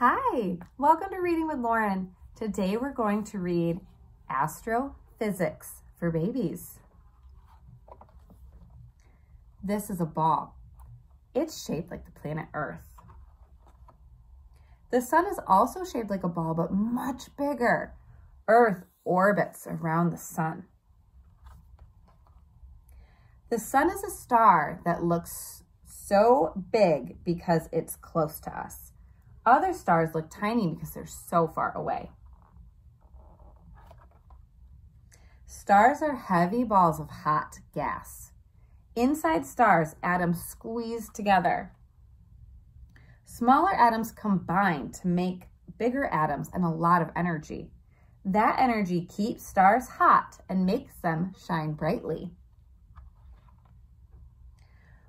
Hi, welcome to Reading with Lauren. Today we're going to read Astrophysics for Babies. This is a ball. It's shaped like the planet Earth. The sun is also shaped like a ball, but much bigger. Earth orbits around the sun. The sun is a star that looks so big because it's close to us. Other stars look tiny because they're so far away. Stars are heavy balls of hot gas. Inside stars, atoms squeeze together. Smaller atoms combine to make bigger atoms and a lot of energy. That energy keeps stars hot and makes them shine brightly.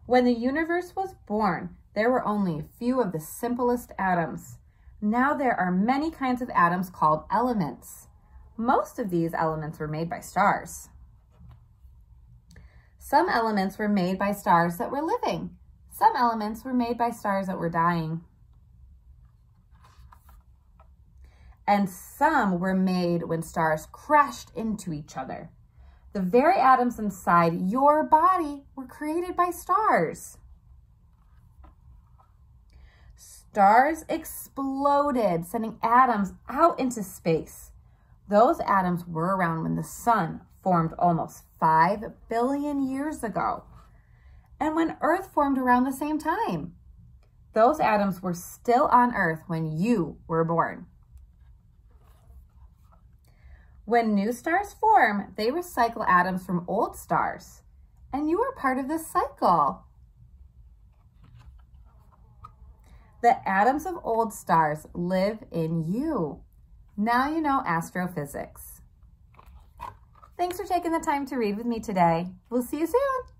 When the universe was born, there were only a few of the simplest atoms. Now there are many kinds of atoms called elements. Most of these elements were made by stars. Some elements were made by stars that were living. Some elements were made by stars that were dying. And some were made when stars crashed into each other. The very atoms inside your body were created by stars. Stars exploded, sending atoms out into space. Those atoms were around when the sun formed almost 5 billion years ago, and when Earth formed around the same time. Those atoms were still on Earth when you were born. When new stars form, they recycle atoms from old stars, and you are part of this cycle. The atoms of old stars live in you. Now you know astrophysics. Thanks for taking the time to read with me today. We'll see you soon.